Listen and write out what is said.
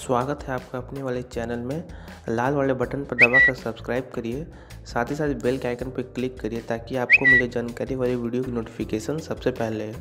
स्वागत है आपका अपने वाले चैनल में। लाल वाले बटन पर दबाकर सब्सक्राइब करिए। साथ ही साथ बेल के आइकन पर क्लिक करिए ताकि आपको मिले जानकारी वाली वीडियो की नोटिफिकेशन सबसे पहले।